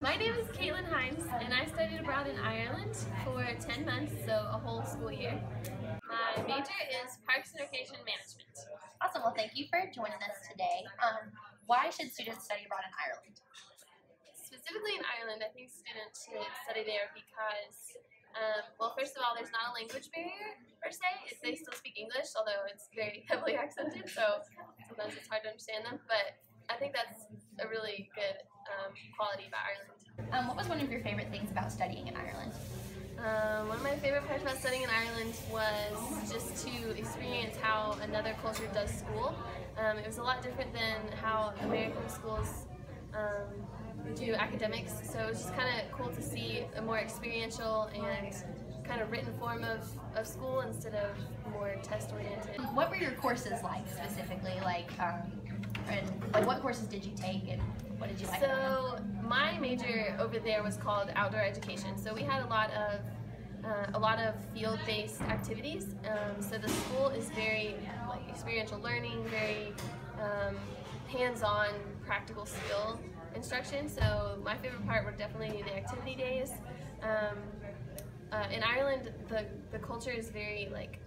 My name is Caitlin Hines, and I studied abroad in Ireland for 10 months, so a whole school year. My major is Parks and Recreation Management. Awesome. Well, thank you for joining us today. Um, why should students study abroad in Ireland? Specifically in Ireland, I think students should study there because, um, well, first of all, there's not a language barrier per se. They still speak English, although it's very heavily accented, so sometimes it's hard to understand them. But I think that's a really good um, quality about Ireland. Um, what was one of your favorite things about studying in Ireland? Um, one of my favorite parts about studying in Ireland was just to experience how another culture does school. Um, it was a lot different than how American schools um, do academics, so it was just kind of cool to see a more experiential and kind of written form of, of school instead of more test oriented. What were your courses like specifically? Like, um, and like what courses did you take and what did you like? So my major over there was called outdoor education. So we had a lot of uh, a lot of field-based activities. Um, so the school is very like experiential learning, very um, hands-on, practical skill instruction. So my favorite part were definitely the activity days. Um, uh, in Ireland, the the culture is very like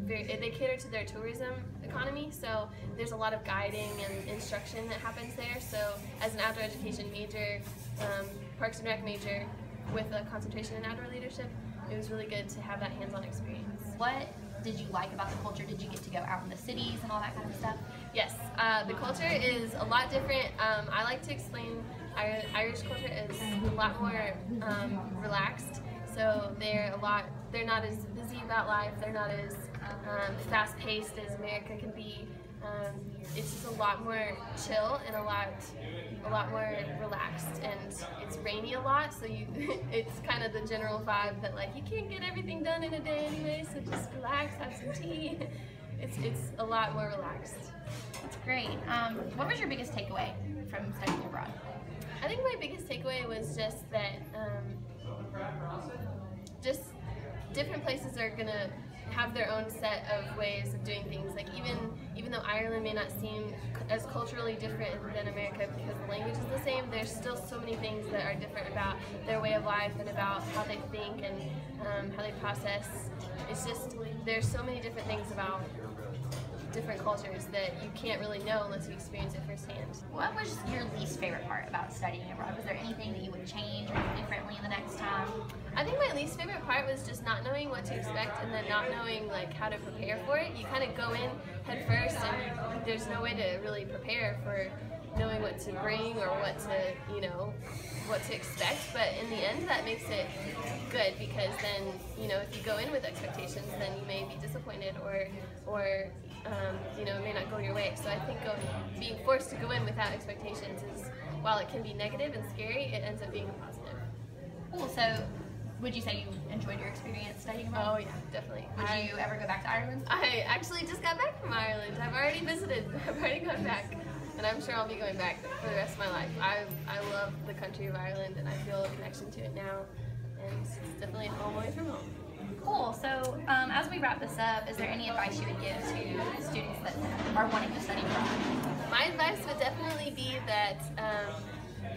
very, they cater to their tourism economy, so there's a lot of guiding and instruction that happens there. So as an outdoor education major, um, Parks and Rec major, with a concentration in outdoor leadership, it was really good to have that hands-on experience. What did you like about the culture? Did you get to go out in the cities and all that kind of stuff? Yes, uh, the culture is a lot different. Um, I like to explain Irish culture is a lot more um, relaxed. So they're a lot. They're not as busy about life. They're not as um, fast paced as America can be. Um, it's just a lot more chill and a lot, a lot more relaxed, and it's rainy a lot. So you, it's kind of the general vibe that like you can't get everything done in a day anyway. So just relax, have some tea. It's it's a lot more relaxed. That's great. Um, what was your biggest takeaway from studying abroad? I think my biggest takeaway was just that um, just different places are gonna have their own set of ways of doing things. Like even even though Ireland may not seem as culturally different than America because the language is the same, there's still so many things that are different about their way of life and about how they think and um, how they process. It's just there's so many different things about different cultures that you can't really know unless you experience it firsthand. What was your least favorite part about studying abroad? Was there anything that you would change or do differently the next time? I think my least favorite part was just not knowing what to expect and then not knowing like how to prepare for it. You kind of go in head first and there's no way to really prepare for knowing what to bring or what to, you know, what to expect. But in the end, that makes it good because then, you know, if you go in with expectations, then you may be disappointed or, or um, you know, it may not go your way. So I think going, being forced to go in without expectations is, while it can be negative and scary, it ends up being a positive. Cool. So would you say you enjoyed your experience studying abroad? Oh yeah, definitely. Would I, you ever go back to Ireland? I actually just got back from Ireland. I've already visited. I've already gone back, and I'm sure I'll be going back for the rest of my life. I I love the country of Ireland, and I feel a connection to it now, and it's definitely home away from home. Cool. So um, as we wrap this up, is there any advice you would give to students that are wanting to study abroad? My advice would definitely be that um,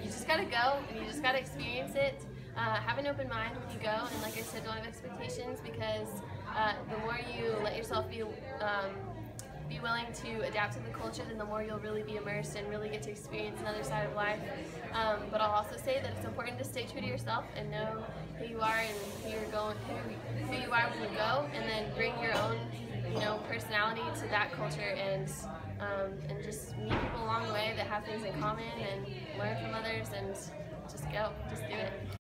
you just gotta go and you just gotta experience it. Uh, have an open mind when you go, and like I said, don't have expectations because uh, the more you let yourself be um, be willing to adapt to the culture, then the more you'll really be immersed and really get to experience another side of life. Um, but I'll also say that it's important to stay true to yourself and know who you are and who you're going, who, who you are when you go, and then bring your own, you know, personality to that culture and um, and just meet people along the way that have things in common and learn from others and just go, just do it.